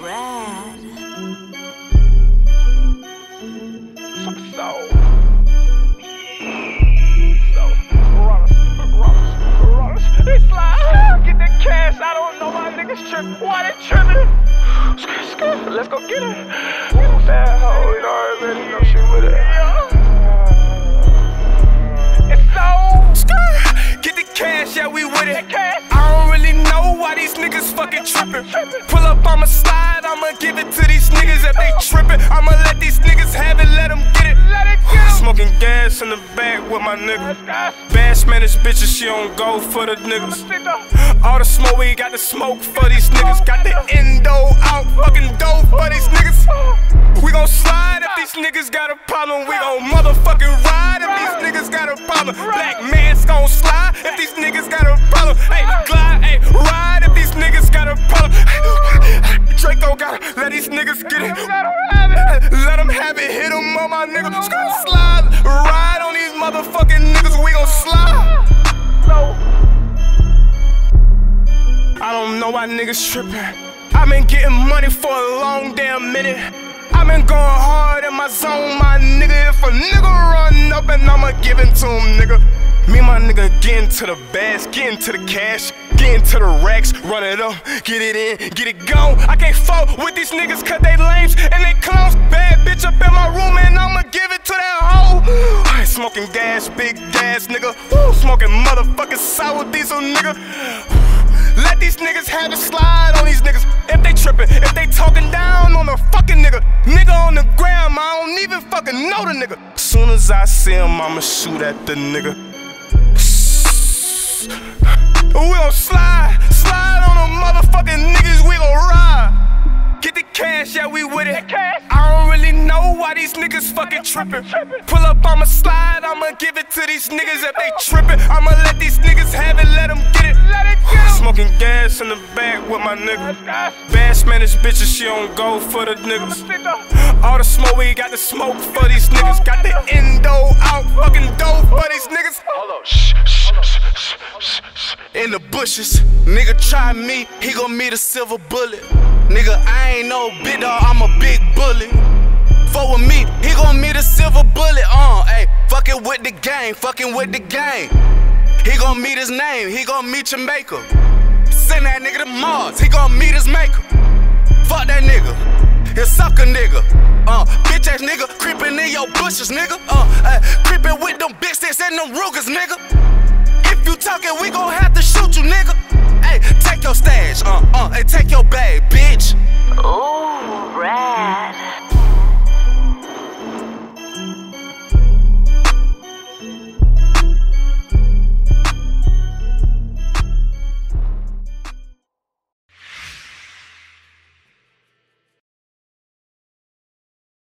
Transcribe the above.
Brad. So. So, slide, get that cash. I don't know why niggas tripping. Why they tripping? Let's go get it. You already know she with it. I'ma let these niggas have it, let them get it. Let it get. Smoking gas in the back with my nigga. Bad Spanish bitches, she don't go for the niggas. All the smoke, we got the smoke for these niggas. Got the endo out, fucking dope for these niggas. We gon' slide if these niggas got a problem. We gon' motherfucking ride if these niggas got a problem. Black man's gon' slide if these niggas got a get it. Let them have it, hit them on my nigga. Slide, ride on these motherfucking niggas. We gon' slide. I don't know why niggas trippin'. i been getting money for a long damn minute. i been going hard in my zone, my nigga. If a Me and my nigga getting to the bags, getting to the cash, getting to the racks, run it up, get it in, get it gone. I can't fuck with these niggas cause they lames and they clowns. Bad bitch up in my room and I'ma give it to that hoe. I ain't smoking gas, big gas, nigga. Woo, smoking motherfucking sour diesel, nigga. Let these niggas have it slide on these niggas. If they trippin', if they talking down on a fucking nigga. Nigga on the ground, I don't even fucking know the nigga. Soon as I see him, I'ma shoot at the nigga. We gon' slide, slide on the motherfucking niggas, we gon' ride. Get the cash, yeah, we with it. I don't really know why these niggas fucking trippin'. Pull up, I'ma slide, I'ma give it to these niggas if they trippin'. I'ma let these niggas have it, let them get it. Smoking gas in the back with my nigga. Bad Spanish bitches, she don't go for the niggas. All the smoke, we got the smoke for these niggas. Got the endo out, fucking dope for these niggas. In the bushes, nigga try me, he gon' meet a silver bullet. Nigga, I ain't no big dog, I'm a big bully. Fuck with me, he gon' meet a silver bullet. Uh, ayy, fucking with the gang, fucking with the gang. He gon' meet his name, he gon' meet Jamaica. Send that nigga to Mars, he gon' meet his maker. Fuck that nigga, he sucker nigga. Uh, bitch ass nigga, creepin' in your bushes, nigga. Uh, uh creepin' with them sticks and them Rugers, nigga. If you talkin', we gon' your stash, uh, uh, and take your bag, bitch.